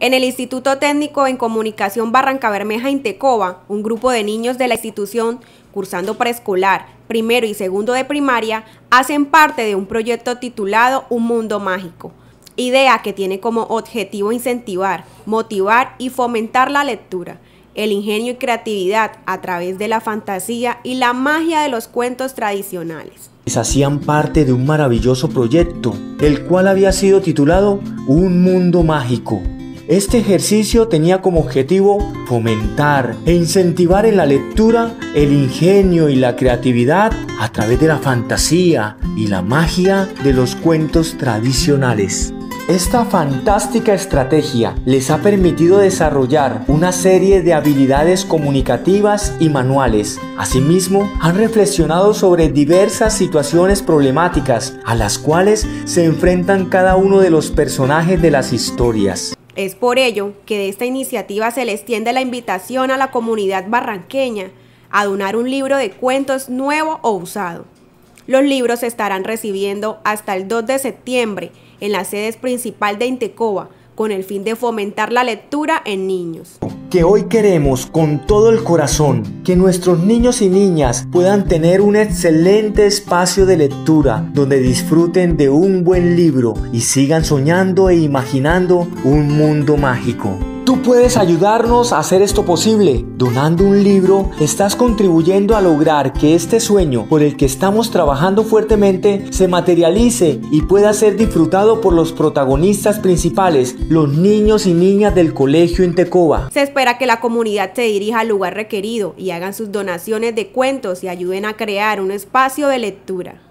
En el Instituto Técnico en Comunicación Barranca Bermeja Intecoba, un grupo de niños de la institución cursando preescolar, primero y segundo de primaria, hacen parte de un proyecto titulado Un Mundo Mágico, idea que tiene como objetivo incentivar, motivar y fomentar la lectura, el ingenio y creatividad a través de la fantasía y la magia de los cuentos tradicionales. Hacían parte de un maravilloso proyecto, el cual había sido titulado Un Mundo Mágico, este ejercicio tenía como objetivo fomentar e incentivar en la lectura el ingenio y la creatividad a través de la fantasía y la magia de los cuentos tradicionales. Esta fantástica estrategia les ha permitido desarrollar una serie de habilidades comunicativas y manuales. Asimismo, han reflexionado sobre diversas situaciones problemáticas a las cuales se enfrentan cada uno de los personajes de las historias. Es por ello que de esta iniciativa se le extiende la invitación a la comunidad barranqueña a donar un libro de cuentos nuevo o usado. Los libros se estarán recibiendo hasta el 2 de septiembre en la sede principal de Intecoba, con el fin de fomentar la lectura en niños. Que hoy queremos con todo el corazón que nuestros niños y niñas puedan tener un excelente espacio de lectura donde disfruten de un buen libro y sigan soñando e imaginando un mundo mágico. Tú puedes ayudarnos a hacer esto posible. Donando un libro, estás contribuyendo a lograr que este sueño por el que estamos trabajando fuertemente se materialice y pueda ser disfrutado por los protagonistas principales, los niños y niñas del colegio Intecoba. Se espera que la comunidad se dirija al lugar requerido y hagan sus donaciones de cuentos y ayuden a crear un espacio de lectura.